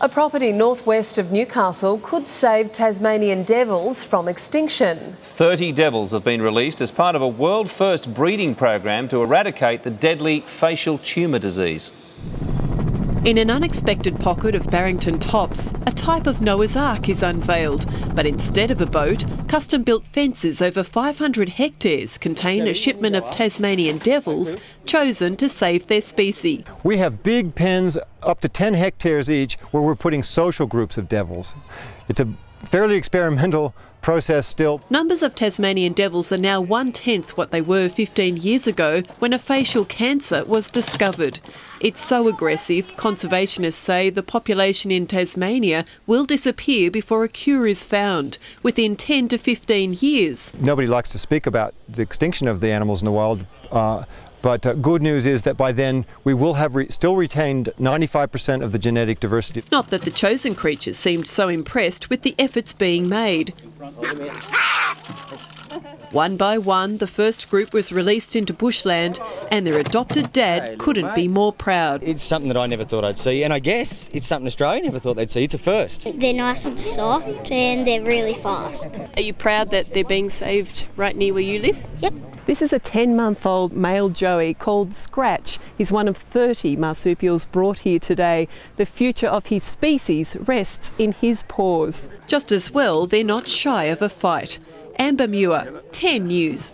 A property northwest of Newcastle could save Tasmanian devils from extinction. 30 devils have been released as part of a world first breeding program to eradicate the deadly facial tumour disease. In an unexpected pocket of Barrington Tops, a type of Noah's Ark is unveiled, but instead of a boat, custom built fences over 500 hectares contain a shipment of Tasmanian devils chosen to save their species. We have big pens up to 10 hectares each where we're putting social groups of devils. It's a fairly experimental process still. Numbers of Tasmanian devils are now one tenth what they were 15 years ago when a facial cancer was discovered. It's so aggressive, conservationists say the population in Tasmania will disappear before a cure is found within 10 to 15 years. Nobody likes to speak about the extinction of the animals in the wild. Uh, but uh, good news is that by then we will have re still retained 95% of the genetic diversity. Not that the chosen creatures seemed so impressed with the efforts being made. One by one, the first group was released into bushland, and their adopted dad couldn't be more proud. It's something that I never thought I'd see, and I guess it's something Australia never thought they'd see. It's a first. They're nice and soft, and they're really fast. Are you proud that they're being saved right near where you live? Yep. This is a 10 month old male joey called Scratch. He's one of 30 marsupials brought here today. The future of his species rests in his paws. Just as well, they're not shy of a fight. Amber Muir, 10 News.